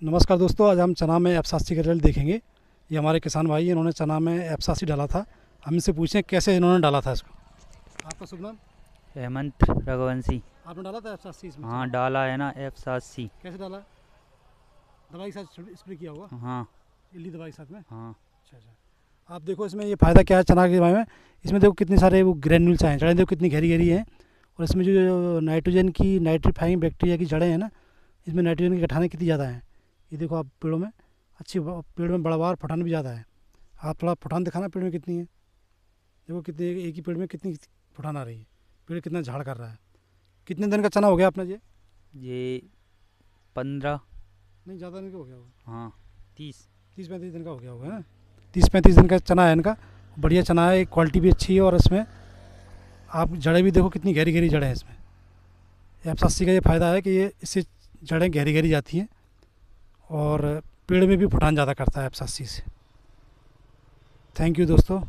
नमस्कार दोस्तों आज हम चना में एफसासी का रिज़ल्ट देखेंगे। ये हमारे किसान भाई हैं, इन्होंने चना में एफसासी डाला था। हम इनसे पूछें कैसे इन्होंने डाला था इसको? आपका शुभ नाम? हेमंत रघुवंशी। आपने डाला था एफसासी इसमें? हाँ डाला है ना एफ़ सात कैसे डाला? दवाई के साथ स्प्रे किया हुआ हाँ। इली दवाई के साथ में? हाँ। अच्छा अच्छा। आप देखो इसमें ये फ़ायदा क्या है चना के बारे में? इसमें देखो कितने सारे वो ग्रेन्यूल्स हैं। जड़ें देखो कितनी गहरी गहरी हैं। और इसमें जो नाइट्रोजन की नाइट्रीफाइंग बैक्टीरिया की जड़ें हैं ना इसमें नाइट्रोजन की गठाने कितनी ज़्यादा हैं। ये देखो आप पेड़ों में अच्छी पेड़ में बड़ावार फटान भी ज़्यादा है। आप थोड़ा फटान दिखाना पेड़ में कितनी है। देखो कितनी एक ही पेड़ में कितनी फटान आ रही है। पेड़ कितना झाड़ कर रहा है। कितने दिन का चना हो गया अपना ये? ये पंद्रह। नहीं ज़्यादा नहीं का हो गया होगा। हाँ तीस। तीस पैंतीस दिन का हो गया होगा है ना? तीस पैंतीस दिन का चना है इनका। बढ़िया चना है क्वालिटी भी अच्छी है और इसमें आप जड़ें भी देखो कितनी गहरी गहरी जड़ें हैं इसमें। एफ़ अस्सी का ये फ़ायदा है कि ये इससे जड़ें गहरी गहरी जाती हैं। और पेड़ में भी फुटान ज़्यादा करता है एफ़ अस्सी से थैंक यू दोस्तों।